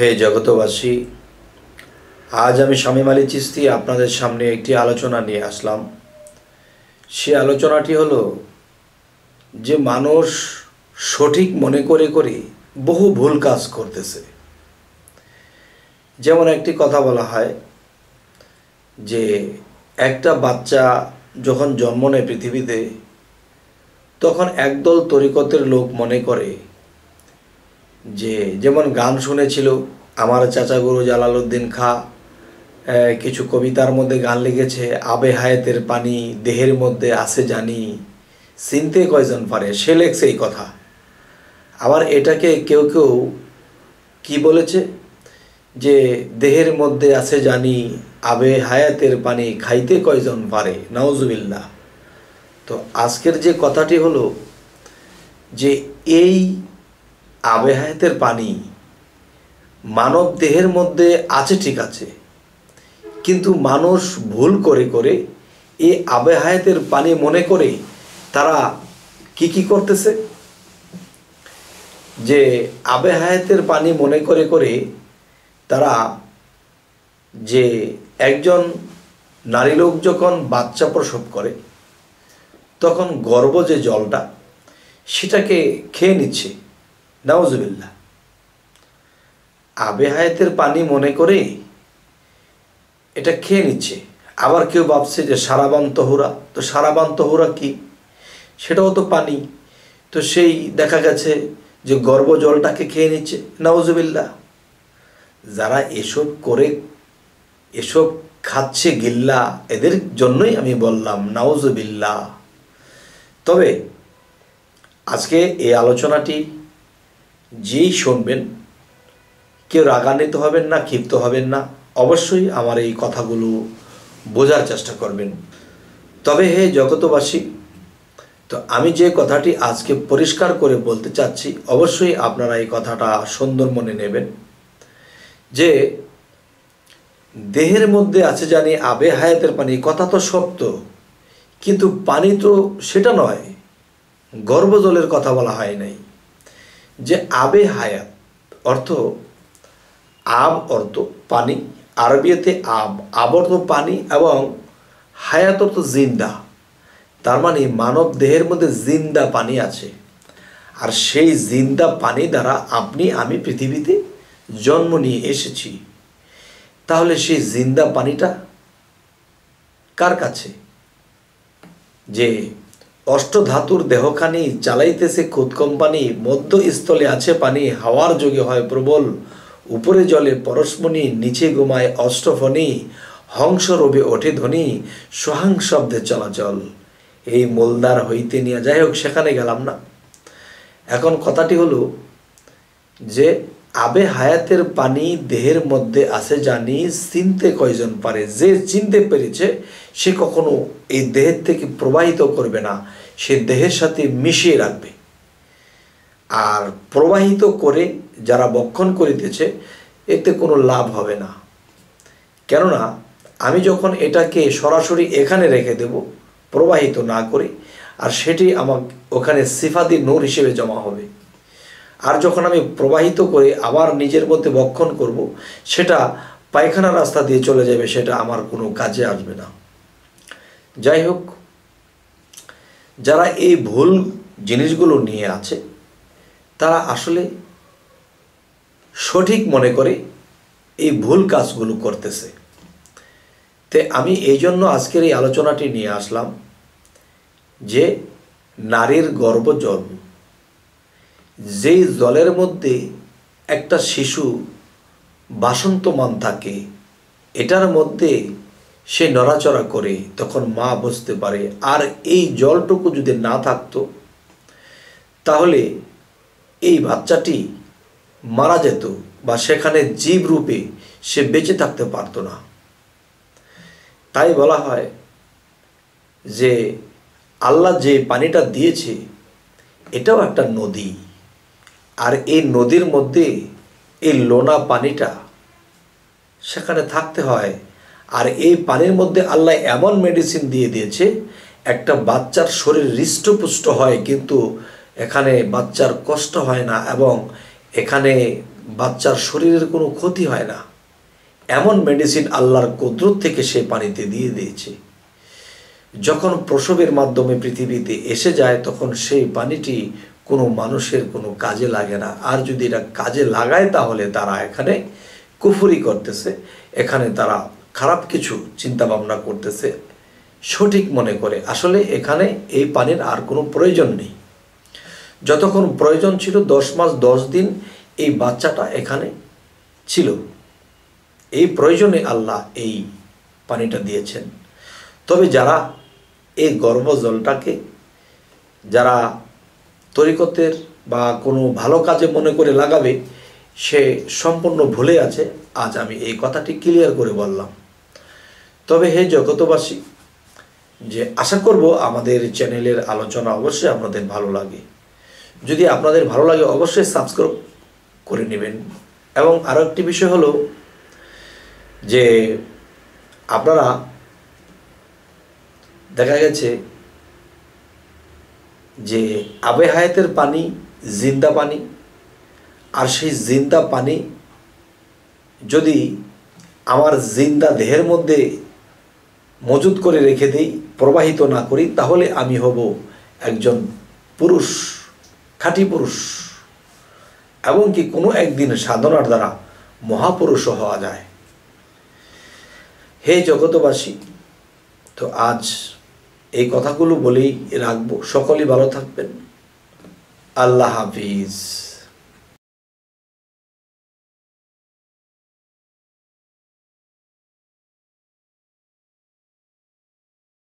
হে জগতবাসী আজ আমি স্বামী মালি চিস্তি আপনাদের সামনে একটি আলোচনা নিয়ে আসলাম। সে আলোচনাটি হলো যে মানুষ সঠিক মনে করে করে বহু ভুল কাজ করতেছে। যেমন একটি কথা বলা হয় যে একটা বাচ্চা যখন জন্ম নেয় পৃথিবীতে, তখন একদল তরিকতের লোক মনে করে যে যেমন গান শুনেছিল, আমার চাচা গুরু জালালউদ্দিন খা কিছু কবিতার মধ্যে গান লিখেছে, আবে হায়াতের পানি, দেহের মধ্যে আছে জানি, চিনতে কয়জন পারে? সে লেখছে এই কথা। আবার এটাকে কেউ কেউ কি বলেছে? যে দেহের মধ্যে আছে জানি, আবে হায়াতের পানি, খাইতে কয়জন পারে? নাউজুবিল্লাহ। তো আজকের যে কথাটি হলো, যে এই আবে হায়াতের পানি মানব দেহের মধ্যে আছে, ঠিক আছে। কিন্তু মানুষ ভুল করে করে এই আবে হায়াতের পানি মনে করে তারা কি কি করতেছে? যে আবে হায়াতের পানি মনে করে করে তারা যে একজন নারী লোক যখন বাচ্চা প্রসব করে, তখন গর্ভ যে জলটা, সেটাকে খেয়ে নিচ্ছে। নাওজবিল্লা আবে হায়াতের পানি মনে করে এটা খেয়ে নিচ্ছে। আবার কেউ ভাবছে যে সারাবান তহুরা, তো সারাবান তহুরা কি? সেটাও তো পানি। তো সেই দেখা গেছে যে গর্ভ জলটাকে খেয়ে নিচ্ছে। নাওজবিল্লা যারা এসব করে, এসব খাচ্ছে গিল্লা, এদের জন্যই আমি বললাম নাওজবিল্লা তবে আজকে এই আলোচনাটি যেই শুনবেন, কেউ রাগান্বিত হবেন না, ক্ষিপ্ত হবেন না, অবশ্যই আমার এই কথাগুলো বোঝার চেষ্টা করবেন। তবে হে জগতবাসী তো আমি যে কথাটি আজকে পরিষ্কার করে বলতে চাচ্ছি, অবশ্যই আপনারা এই কথাটা সুন্দর মনে নেবেন যে, দেহের মধ্যে আছে জানি আবে হায়াতের পানি, কথা তো সত্য, কিন্তু পানি তো সেটা নয়, গর্ভজলের কথা বলা হয় নাই। যে আবে হায়াত, অর্থ আব অর্থ পানি। আরবিয়াতে আব আব অর্থ পানি এবং হায়াত অর্থ জিন্দা। তার মানে মানব দেহের মধ্যে জিন্দা পানি আছে। আর সেই জিন্দা পানি দ্বারা আপনি, আমি পৃথিবীতে জন্ম নিয়ে এসেছি। তাহলে সেই জিন্দা পানিটা কার কাছে? যে অষ্টধাতুর দেহখানি চালাইতেছে খুদ কোম্পানি, মধ্যস্থলে আছে পানি, হাওয়ার যোগে হয় প্রবল। উপরে জলে পরশমণি, নিচে ঘুমায় অষ্টফণি হংস রবে ওঠে ধ্বনি, সোহাং শব্দে চলাচল। এই মোলদার হইতে নিয়ে যাই হোক, সেখানে গেলাম না। এখন কথাটি হলো যে, আবে হায়াতের পানি দেহের মধ্যে আছে জানি, চিনতে কয়জন পারে? যে চিনতে পেরেছে, সে কখনো এই দেহের থেকে প্রবাহিত করবে না। সে দেহের সাথে মিশিয়ে রাখবে। আর প্রবাহিত করে যারা বক্ষণ করিতেছে, এতে কোনো লাভ হবে না। কেননা, আমি যখন এটাকে সরাসরি এখানে রেখে দেব, প্রবাহিত না করে, আর সেটি আমার ওখানে সিফাদি নূর হিসেবে জমা হবে। আর যখন আমি প্রবাহিত করে আবার নিজের মধ্যে বক্ষণ করব, সেটা পায়খানা রাস্তা দিয়ে চলে যাবে, সেটা আমার কোনো কাজে আসবে না। যাই হোক যারা এই ভুল জিনিসগুলো নিয়ে আছে, তারা আসলে সঠিক মনে করে এই ভুল কাজগুলো করতেছে। তে আমি এই জন্য আজকের এই আলোচনাটি নিয়ে আসলাম যে নারীর গর্ব গর্ভজল যেই জলের মধ্যে একটা শিশু বাসন্তমান থাকে, এটার মধ্যে সে নড়াচড়া করে তখন মা বুঝতে পারে, আর এই জলটুকু যদি না থাকতো, তাহলে এই বাচ্চাটি মারা যেত বা সেখানে জীব রূপে সে বেঁচে থাকতে পারতো না। তাই বলা হয় যে, আল্লাহ যে পানিটা দিয়েছে, এটাও একটা নদী। আর এই নদীর মধ্যে এই লোনা পানিটা সেখানে থাকতে হয় আর এই পানির মধ্যে আল্লাহ এমন মেডিসিন দিয়ে দিয়েছে, একটা বাচ্চার শরীর হৃষ্টপুষ্ট হয় কিন্তু এখানে বাচ্চার কষ্ট হয় না এবং এখানে বাচ্চার শরীরের কোনো ক্ষতি হয় না। এমন মেডিসিন আল্লাহর কুদরত থেকে সে পানিতে দিয়ে দিয়েছে। যখন প্রসবের মাধ্যমে পৃথিবীতে এসে যায়, তখন সেই পানিটি কোনো মানুষের কোনো কাজে লাগে না। আর যদি এটা কাজে লাগায়, তাহলে তারা এখানে কুফুরি করতেছে, এখানে তারা খারাপ কিছু চিন্তা ভাবনা করতেছে, সঠিক মনে করে। আসলে এখানে এই পানির আর কোনো প্রয়োজন নেই। যতক্ষণ প্রয়োজন ছিল দশ মাস, দশ দিন এই বাচ্চাটা এখানে ছিল। এই প্রয়োজনে আল্লাহ এই পানিটা দিয়েছেন। তবে যারা এই গর্ভ জলটাকে যারা তরিকতের বা কোনো ভালো কাজে মনে করে লাগাবে, সে সম্পূর্ণ ভুলে আছে। আজ আমি এই কথাটি ক্লিয়ার করে বললাম। তবে হে জগতবাসী যে আশা করব আমাদের চ্যানেলের আলোচনা অবশ্যই আপনাদের ভালো লাগে। যদি আপনাদের ভালো লাগে, অবশ্যই সাবস্ক্রাইব করে নেবেন। এবং আরও একটি বিষয় হলো যে আপনারা দেখা গেছে যে আবে হায়াতের পানি, জিন্দা পানি, আর সেই জিন্দা পানি যদি আমার জিন্দা দেহের মধ্যে মজুদ করে রেখে দিই, প্রবাহিত না করি, তাহলে আমি হব একজন পুরুষ, খাঁটি পুরুষ। এবং কি কোনো একদিন সাধনার দ্বারা মহাপুরুষও হওয়া যায়। হে জগতবাসী তো আজ এই কথাগুলো বলেই রাখব। সকলেই ভালো থাকবেন। আল্লাহ হাফিজ।